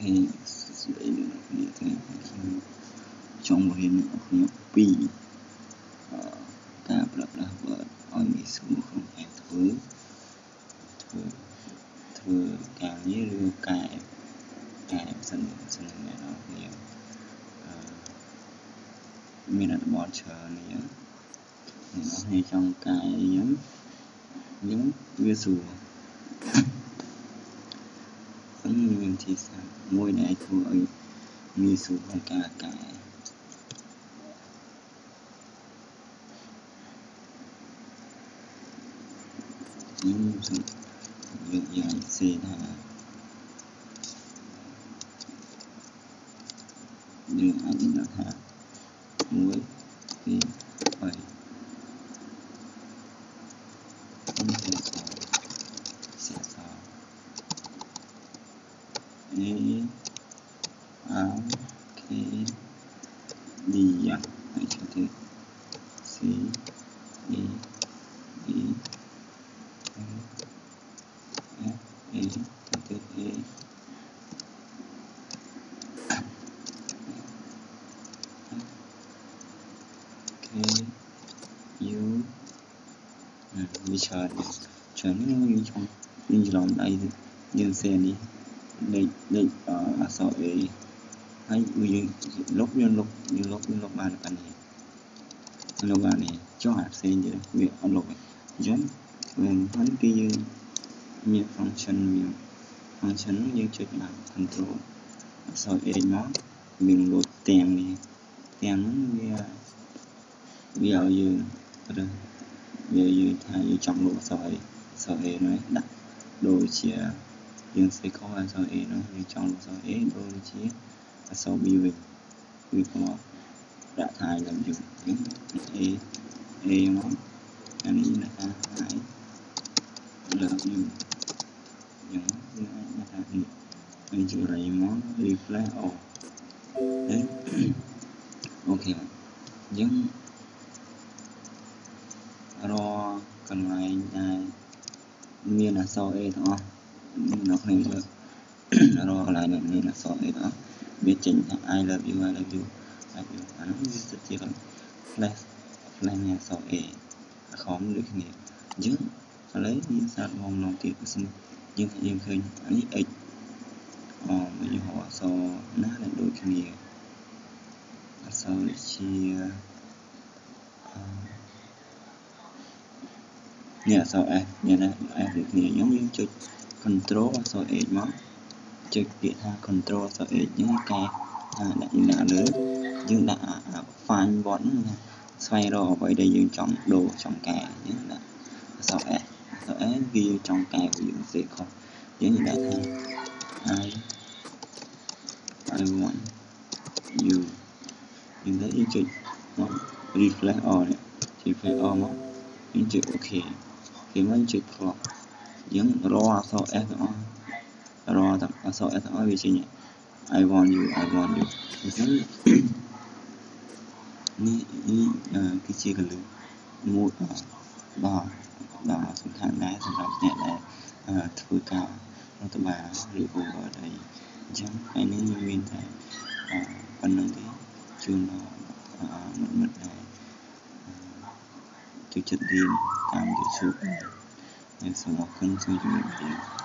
ខេស្ដីលោកអ្នកថ្ងៃខ្ញុំចង់បង្រៀនអ្នកខ្ញុំពីការប្រើប្រាស់ Word ឲ្យងាយស្រួលក្នុងការធ្វើធ្វើធ្វើការងារឬកែកែសិនសិនអ្នកនរគ្នាមានអត្ថបទច្រើនអញ្ចឹងអ្នកនរគ្នាចង់កែអញ្ចឹងអញ្ចឹងវាស្រួល មានវិធីសាស្ត្រមួយដែលធ្វើឲ្យងាយស្រួលក្នុងការកែ ខ្ញុំសូមលើកយ៉ាងផ្សេងថាយើងអាចនិយាយថា1 2E A K D à hãy cho thế C E E F E cho thế E K U bây giờ trở nên trong in lòng đây dương xe đi លេខលេខអក្សរ A ហើយយើងលុបយើងលុបយើងលុបយើងលុបបានប៉ុណ្ណេះលុបបាននេះចុះអាផ្សេងទៀតវាអត់លុបទេអញ្ចឹងវាហ្នឹងគឺយើងមាន function មាន function យើងចុចអា control អក្សរ A មកមានលុបទាំងនេះទាំងហ្នឹងវាវាឲ្យយើងរើសវាយើងថាយើងចង់លុបអក្សរ A អក្សរ A នោះដាក់ដូចជាយើងសេខអក្សរ A នោះយើងចង់អក្សរ A ដូចជា អក្សរ B វិញគឺមកដាក់ថា I love you A A មកអានេះដាក់ថា I love you យ៉ាងយើងអាចដាក់ថានេះហើយជួយរៃមក refresh off អូខេអញ្ចឹងរកន្លែងដែលមាន អក្សរ A ទាំងអស់នៅក្នុងមើលរកកន្លែងនេះមានអក្សរអីបងវាចេញថា I love you I love you I love you អានោះវាទៅជា flash flash នៃអក្សរ A ខំដូចគ្នាអញ្ចឹងឥឡូវយើងសាកមកម្ដងទៀតបើសិនយើងយើងឃើញអានេះ x អមកយើងហៅអក្សរណាដែលដូចគ្នាអក្សរដូចជានេះអក្សរ S នេះណា S ដូចគ្នាអញ្ចឹងយើងចុច control អក្សរ H មកចុចពាក្យថា control អក្សរ H ហ្នឹងកែថាដាក់ដាក់លើយើងដាក់ find what ហ្នឹងណាស្វែងរកអ្វីដែលយើងចង់ដូរចង់កែអញ្ចឹងដាក់អក្សរ S អក្សរ S គឺយើងចង់កែវាយើងសេខុសអញ្ចឹងយើងដាក់ថា I I want you យើងទៅយើងចុចមក refresh all នេះចុច refresh all មកយើងចុច OK គេមកចុច clock យើងរកអក្សរ S ទាំងអស់រកទាំងអក្សរ S ទាំងអស់វាចេញ I want you I want you អញ្ចឹងនេះនេះគឺជាកលឹះមួយបាទបាទសំខាន់ដែរសម្រាប់អ្នកដែលធ្វើការរដ្ឋបាលឬ Google អីអញ្ចឹងហើយនេះខ្ញុំមានតែប៉ុណ្្នឹងទេជូនដល់មិត្តមិត្តដែលជួយចិត្តរៀនតាម YouTube សូមអរគុណសូមជម្រាបលា